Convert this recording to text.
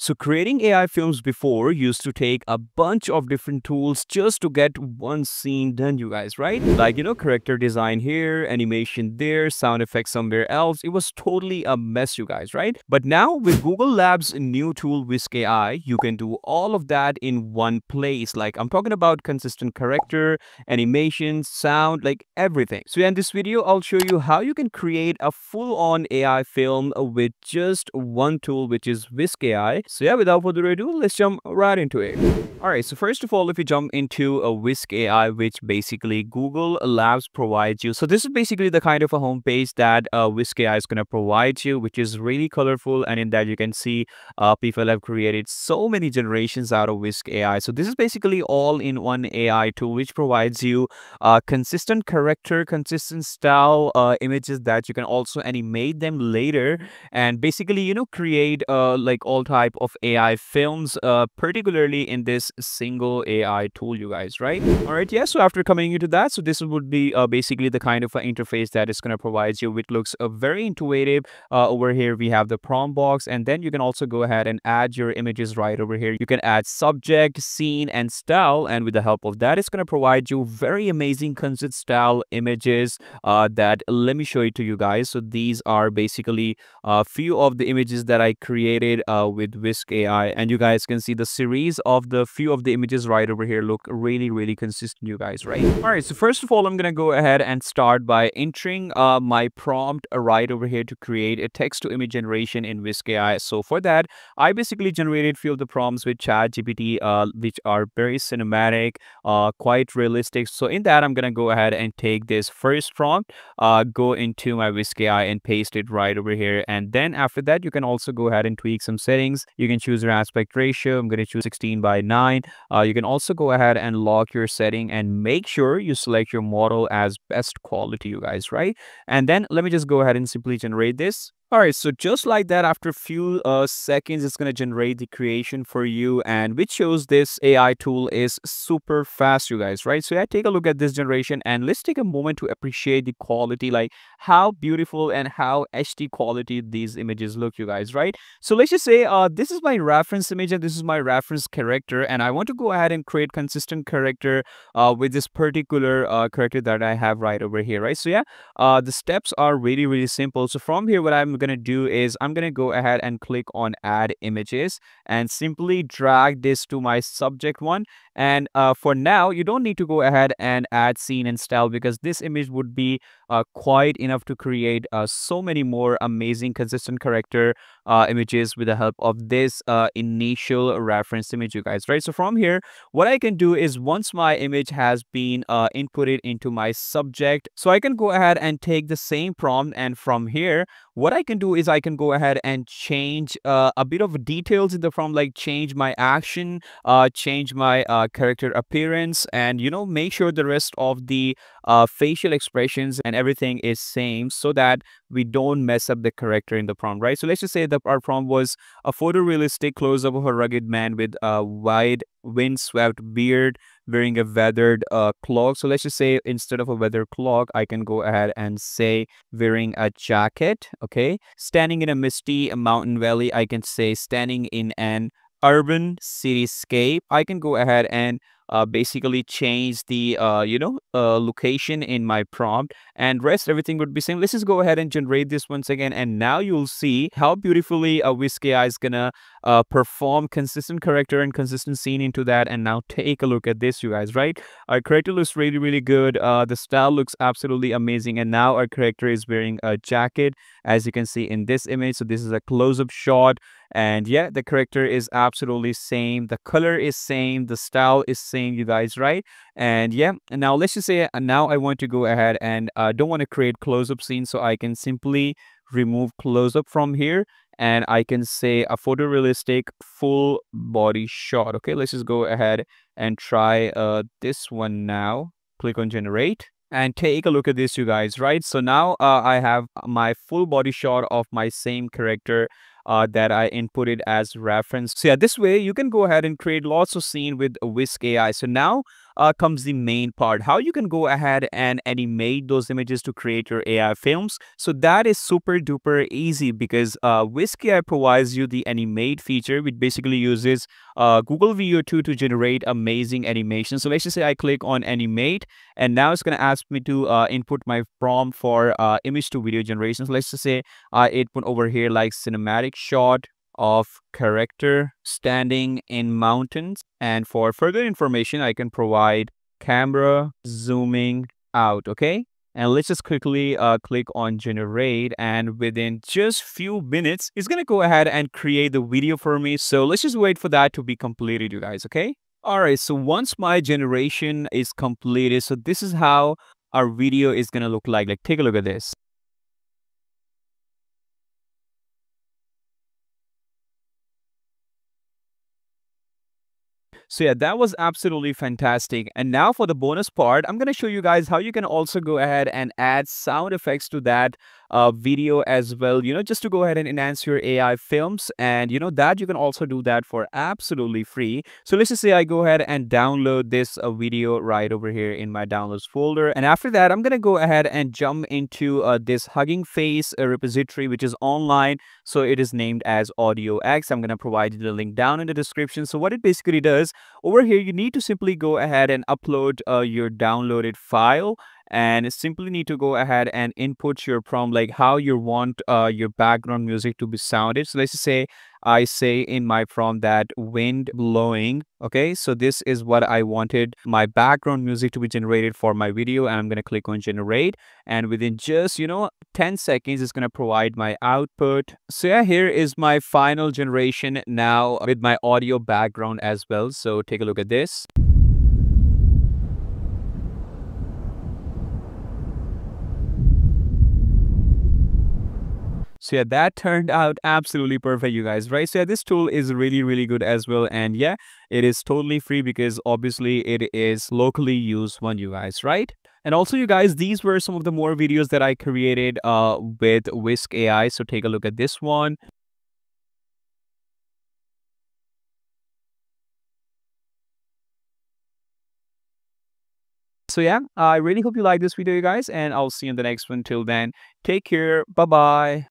So creating AI films before used to take a bunch of different tools just to get one scene done, you guys, right? Like, you know, character design here, animation there, sound effects somewhere else. It was totally a mess, you guys, right? But now with Google Labs new tool Whisk AI, you can do all of that in one place. Like I'm talking about consistent character, animation, sound, like everything. So in this video, I'll show you how you can create a full-on AI film with just one tool, which is Whisk AI. So yeah, without further ado, let's jump right into it. All right, so first of all, if you jump into a Whisk AI, which basically Google Labs provides you. So this is basically the kind of a homepage that uh, Whisk AI is going to provide you, which is really colorful. And in that you can see uh, people have created so many generations out of Whisk AI. So this is basically all in one AI tool, which provides you uh, consistent character, consistent style uh, images that you can also animate them later and basically, you know, create uh, like all type of AI films, uh, particularly in this single AI tool, you guys, right? All right, yeah. So after coming into that, so this would be uh, basically the kind of uh, interface that is going to provide you, which looks uh, very intuitive. Uh, over here, we have the prompt box, and then you can also go ahead and add your images right over here. You can add subject, scene, and style, and with the help of that, it's going to provide you very amazing consistent style images uh, that let me show it to you guys. So these are basically a few of the images that I created uh, with Whisk AI, and you guys can see the series of the few of the images right over here look really, really consistent, you guys, right? All right, so first of all, I'm gonna go ahead and start by entering uh, my prompt right over here to create a text-to-image generation in Whisk AI. So for that, I basically generated few of the prompts with ChatGPT, uh, which are very cinematic, uh, quite realistic. So in that, I'm gonna go ahead and take this first prompt, uh, go into my Whisk AI and paste it right over here. And then after that, you can also go ahead and tweak some settings. You can choose your aspect ratio. I'm gonna choose 16 by 9. Uh, you can also go ahead and lock your setting and make sure you select your model as best quality, you guys, right? And then let me just go ahead and simply generate this. All right, so just like that, after a few uh, seconds, it's going to generate the creation for you and which shows this AI tool is super fast, you guys, right? So yeah, take a look at this generation and let's take a moment to appreciate the quality, like how beautiful and how HD quality these images look, you guys, right? So let's just say uh, this is my reference image and this is my reference character and I want to go ahead and create consistent character uh, with this particular uh, character that I have right over here, right? So yeah, uh, the steps are really, really simple. So from here, what I'm going to do is I'm going to go ahead and click on add images and simply drag this to my subject one. And uh, for now, you don't need to go ahead and add scene and style because this image would be uh, quite enough to create uh, so many more amazing consistent character uh, images with the help of this uh, initial reference image, you guys, right? So from here, what I can do is once my image has been uh, inputted into my subject, so I can go ahead and take the same prompt and from here, what I can do is I can go ahead and change uh, a bit of details in the prompt, like change my action, uh, change my uh, character appearance, and you know, make sure the rest of the uh, facial expressions and everything is same so that we don't mess up the character in the prompt, right? So let's just say that our prompt was a photorealistic close-up of a rugged man with a wide windswept beard wearing a weathered uh, cloak. So let's just say instead of a weathered cloak, I can go ahead and say wearing a jacket, okay? Standing in a misty mountain valley, I can say standing in an urban cityscape. I can go ahead and uh, basically change the uh, you know uh, location in my prompt and rest everything would be same let's just go ahead and generate this once again and now you'll see how beautifully a Whisk AI is gonna uh, perform consistent character and consistent scene into that and now take a look at this you guys right? Our character looks really really good. Uh, the style looks absolutely amazing and now our character is wearing a jacket as you can see in this image. So this is a close-up shot and yeah the character is absolutely same. The color is same. The style is same you guys right? And yeah and now let's just say uh, now i want to go ahead and uh, don't want to create close-up scene so i can simply remove close-up from here and i can say a photorealistic full body shot okay let's just go ahead and try uh this one now click on generate and take a look at this you guys right so now uh, i have my full body shot of my same character uh, that I inputted as reference. So yeah, this way you can go ahead and create lots of scene with Whisk AI. So now uh, comes the main part how you can go ahead and animate those images to create your ai films. So that is super duper easy because uh, whisk ai provides you the animate feature which basically uses uh, google veo 2 to generate amazing animation so let's just say i click on animate and now it's going to ask me to uh, input my prompt for uh, image to video generation. So let's just say i input over here like cinematic shot of character standing in mountains. And for further information, I can provide camera zooming out, okay? And let's just quickly uh, click on generate and within just few minutes, it's to go ahead and create the video for me. So let's just wait for that to be completed, you guys, okay? All right, so once my generation is completed, so this is how our video is to look like. Like, take a look at this. So yeah, that was absolutely fantastic. And now for the bonus part, I'm going to show you guys how you can also go ahead and add sound effects to that uh, video as well, you know, just to go ahead and enhance your AI films. And you know, that you can also do that for absolutely free. So let's just say I go ahead and download this uh, video right over here in my downloads folder. And after that, I'm going to go ahead and jump into uh, this Hugging Face uh, repository, which is online. So it is named as AudioX. I'm going to provide you the link down in the description. So what it basically does over here, you need to simply go ahead and upload uh, your downloaded file and simply need to go ahead and input your prompt like how you want uh, your background music to be sounded. So let's say i say in my prompt that wind blowing okay? So this is what i wanted my background music to be generated for my video and i'm going to click on generate. And within just you know 10 seconds it's going to provide my output. So yeah here is my final generation now with my audio background as well. So take a look at this So yeah, that turned out absolutely perfect, you guys, right? So yeah, this tool is really, really good as well. And yeah, it is totally free because obviously it is locally used one, you guys, right? And also, you guys, these were some of the more videos that I created uh, with Whisk AI. So take a look at this one. So yeah, I really hope you like this video, you guys, and I'll see you in the next one. Till then, take care. Bye-bye.